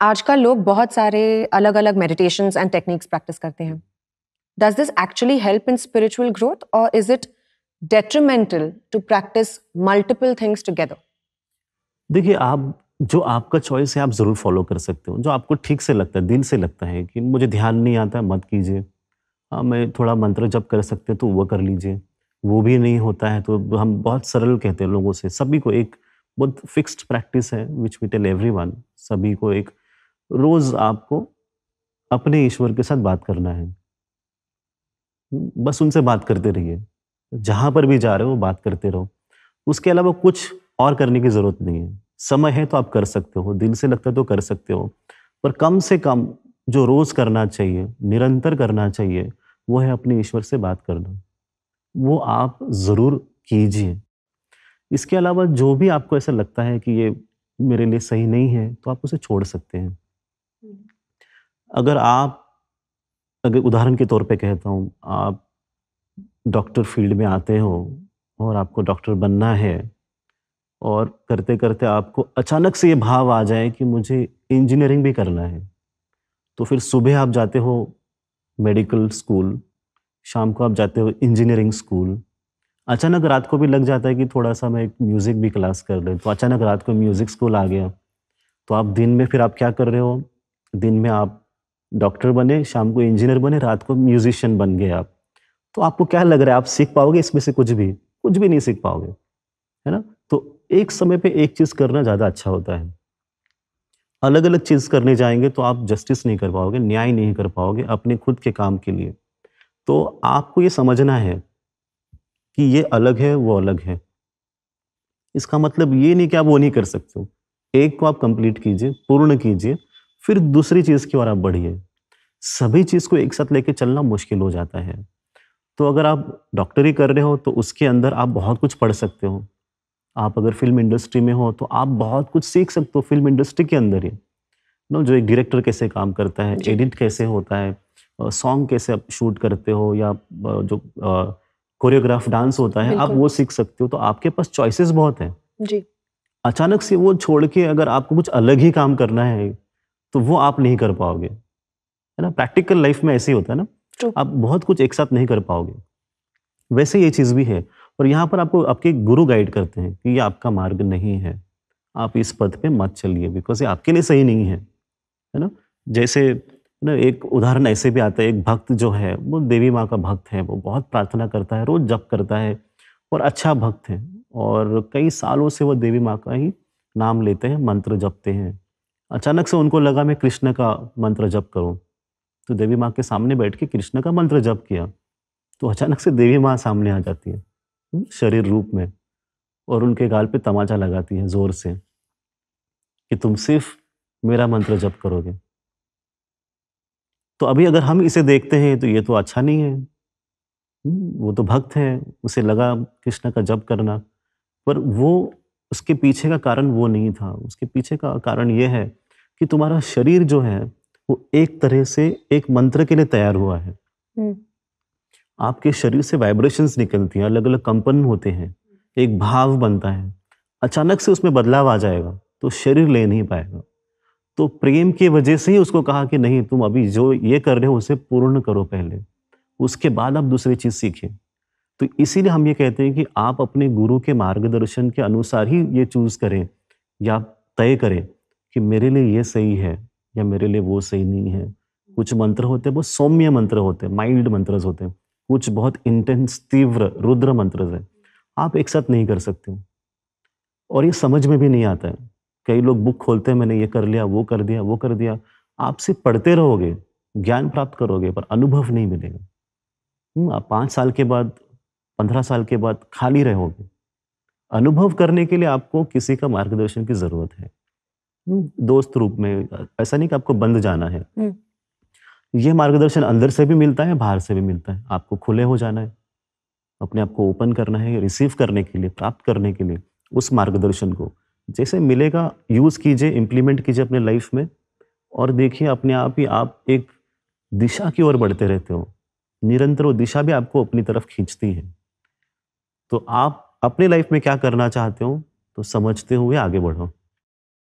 आजकल लोग बहुत सारे अलग अलग मेडिटेशन एंड टेक्निक्स प्रैक्टिस करते हैं। Does this actually help in spiritual growth और is it detrimental to practice multiple things together देखिए, आप, जो आपका चॉइस है, आप ज़रूर फॉलो कर सकते हो। जो आपको ठीक से लगता है, दिल से लगता है कि मुझे ध्यान नहीं आता, मत कीजिए। हाँ मैं थोड़ा मंत्र जब कर सकते हैं तो वो कर लीजिए। वो भी नहीं होता है तो हम बहुत सरल कहते हैं लोगों से। सभी को एक बहुत फिक्स्ड प्रैक्टिस है विच वी टेल एवरी सभी को एक रोज आपको अपने ईश्वर के साथ बात करना है। बस उनसे बात करते रहिए। जहाँ पर भी जा रहे हो बात करते रहो। उसके अलावा कुछ और करने की ज़रूरत नहीं है। समय है तो आप कर सकते हो दिल से लगता है तो कर सकते हो। पर कम से कम जो रोज करना चाहिए, निरंतर करना चाहिए, वो है अपने ईश्वर से बात करना। वो आप ज़रूर कीजिए। इसके अलावा जो भी आपको ऐसा लगता है कि ये मेरे लिए सही नहीं है तो आप उसे छोड़ सकते हैं। अगर आप, अगर उदाहरण के तौर पे कहता हूँ, आप डॉक्टर फ़ील्ड में आते हो और आपको डॉक्टर बनना है और करते करते आपको अचानक से ये भाव आ जाए कि मुझे इंजीनियरिंग भी करना है तो फिर सुबह आप जाते हो मेडिकल स्कूल, शाम को आप जाते हो इंजीनियरिंग स्कूल। अचानक रात को भी लग जाता है कि थोड़ा सा मैं एक म्यूज़िक भी क्लास कर ले तो अचानक रात को म्यूज़िक स्कूल आ गया। तो आप दिन में फिर आप क्या कर रहे हो? दिन में आप डॉक्टर बने, शाम को इंजीनियर बने, रात को म्यूजिशियन बन गए आप। तो आपको क्या लग रहा है, आप सीख पाओगे इसमें से कुछ भी? कुछ भी नहीं सीख पाओगे, है ना? तो एक समय पे एक चीज़ करना ज़्यादा अच्छा होता है। अलग अलग चीज़ करने जाएँगे तो आप जस्टिस नहीं कर पाओगे, न्याय नहीं कर पाओगे अपने खुद के काम के लिए। तो आपको ये समझना है कि ये अलग है, वो अलग है। इसका मतलब ये नहीं कि आप वो नहीं कर सकते एक को आप कंप्लीट कीजिए, पूर्ण कीजिए फिर दूसरी चीज़ की ओर आप बढ़िए। सभी चीज़ को एक साथ लेके चलना मुश्किल हो जाता है। तो अगर आप डॉक्टरी कर रहे हो तो उसके अंदर आप बहुत कुछ पढ़ सकते हो। आप अगर फ़िल्म इंडस्ट्री में हो तो आप बहुत कुछ सीख सकते हो फ़िल्म इंडस्ट्री के अंदर ही। नो जो एक डायरेक्टर कैसे काम करता है एडिट कैसे होता है सॉन्ग कैसे आप शूट करते हो या जो कोरियोग्राफ डांस होता है आप वो सीख सकते हो। तो आपके पास चॉइसेस बहुत हैं। जी। अचानक से वो छोड़ के अगर आपको कुछ अलग ही काम करना है तो वो आप नहीं कर पाओगे। है ना? प्रैक्टिकल लाइफ में ऐसे ही होता है ना? True. आप बहुत कुछ एक साथ नहीं कर पाओगे। वैसे ये चीज़ भी है। और यहाँ पर आपको आपके गुरु गाइड करते हैं कि ये आपका मार्ग नहीं है। आप इस पद पे मत चलिए बिकॉज़ ये आपके लिए सही नहीं है। है ना? जैसे ना एक उदाहरण ऐसे भी आता है एक भक्त जो है वो देवी माँ का भक्त है वो बहुत प्रार्थना करता है रोज जप करता है और अच्छा भक्त है। और कई सालों से वो देवी माँ का ही नाम लेते हैं मंत्र जपते हैं। अचानक से उनको लगा मैं कृष्ण का मंत्र जप करूँ। तो देवी माँ के सामने बैठ के कृष्ण का मंत्र जप किया। तो अचानक से देवी माँ सामने आ जाती है शरीर रूप में और उनके गाल पे तमाचा लगाती है ज़ोर से कि तुम सिर्फ़ मेरा मंत्र जप करोगे। तो अभी अगर हम इसे देखते हैं तो ये तो अच्छा नहीं है। हम्म, वो तो भक्त है उसे लगा कृष्ण का जप करना पर वो उसके पीछे का कारण वो नहीं था। उसके पीछे का कारण ये है कि तुम्हारा शरीर जो है वो एक तरह से एक मंत्र के लिए तैयार हुआ है। हम्म। आपके शरीर से वाइब्रेशंस निकलती हैं अलग अलग कंपन होते हैं एक भाव बनता है। अचानक से उसमें बदलाव आ जाएगा तो शरीर ले नहीं पाएगा। तो प्रेम की वजह से ही उसको कहा कि नहीं तुम अभी जो ये कर रहे हो उसे पूर्ण करो पहले। उसके बाद आप दूसरी चीज़ सीखें। तो इसीलिए हम ये कहते हैं कि आप अपने गुरु के मार्गदर्शन के अनुसार ही ये चूज़ करें या तय करें। कि मेरे लिए ये सही है या मेरे लिए वो सही नहीं है। कुछ मंत्र होते हैं बहुत सौम्य मंत्र होते हैं माइल्ड मंत्र होते हैं कुछ बहुत इंटेंस तीव्र रुद्र मंत्र है। आप एक साथ नहीं कर सकते हो। और ये समझ में भी नहीं आता है। कई लोग बुक खोलते हैं मैंने ये कर लिया वो कर दिया वो कर दिया। आप सिर्फ़ पढ़ते रहोगे ज्ञान प्राप्त करोगे पर अनुभव नहीं मिलेगा। हम्म, आप पाँच साल के बाद पंद्रह साल के बाद खाली रहोगे। अनुभव करने के लिए आपको किसी का मार्गदर्शन की ज़रूरत है। दोस्त रूप में ऐसा नहीं कि आपको बंद जाना है। हम्म। ये मार्गदर्शन अंदर से भी मिलता है बाहर से भी मिलता है। आपको खुले हो जाना है। अपने आप को ओपन करना है रिसीव करने के लिए प्राप्त करने के लिए उस मार्गदर्शन को। जैसे मिलेगा यूज़ कीजिए इम्प्लीमेंट कीजिए अपने लाइफ में। और देखिए अपने आप ही आप एक दिशा की ओर बढ़ते रहते हो। निरंतर वो दिशा भी आपको अपनी तरफ़ खींचती है। तो आप अपने लाइफ में क्या करना चाहते हो तो समझते हुए आगे बढ़ो।